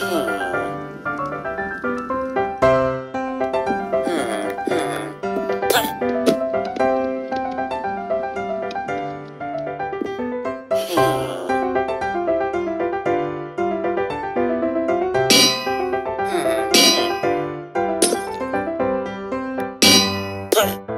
Hmm. later.